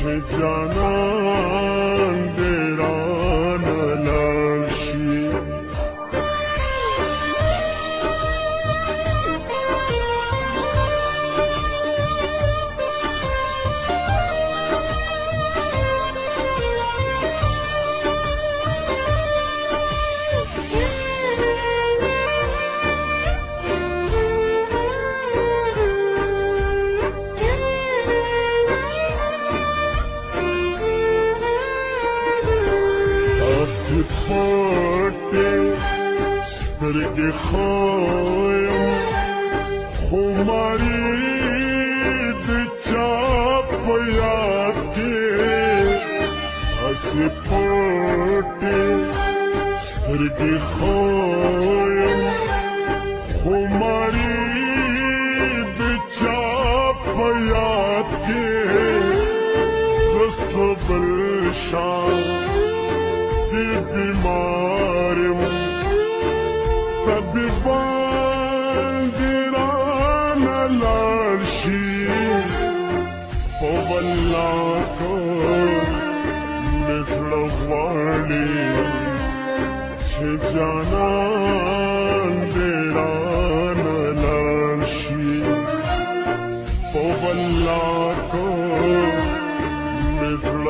Krishna Jana. خایم خو ماري د چا په یاد کې تاسو پټې سترګې خایم خو ماري د چا په یاد کې زسبل شان دی بیمارم ببالدران العرشي هو الله مثل غوالي شب جانان دران العرشي هو الله مثل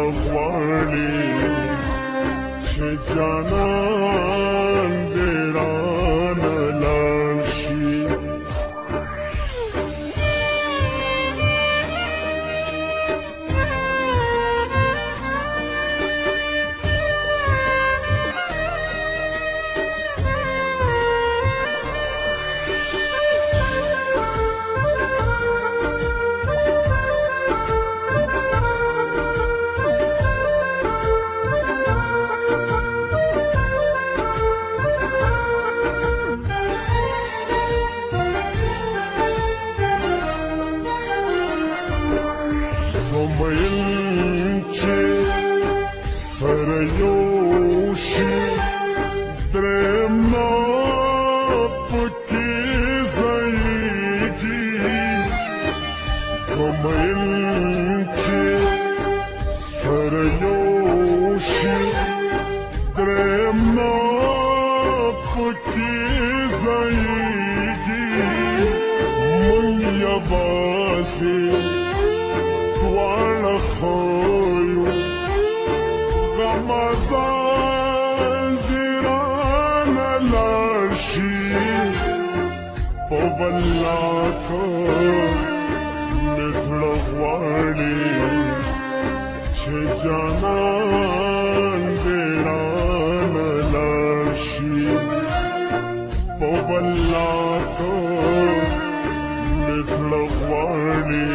سره یو شي درم نه پکې ځایږي ومین چې سره یو شي درم Ramazan giran lashi Povalla ko neslo wani Che janan giran lashi Povalla ko neslo wani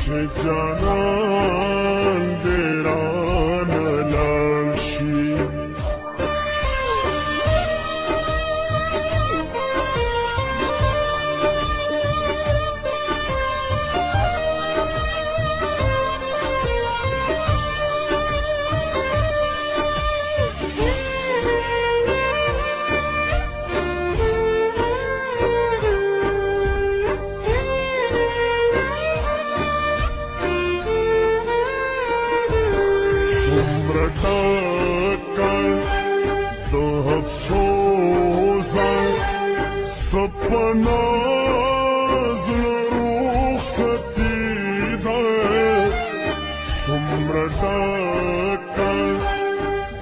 Che कर तो अफसोसा सपना सुमृता कर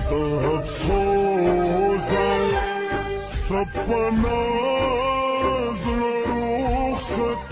तो अफसोसा सपना जरूर सती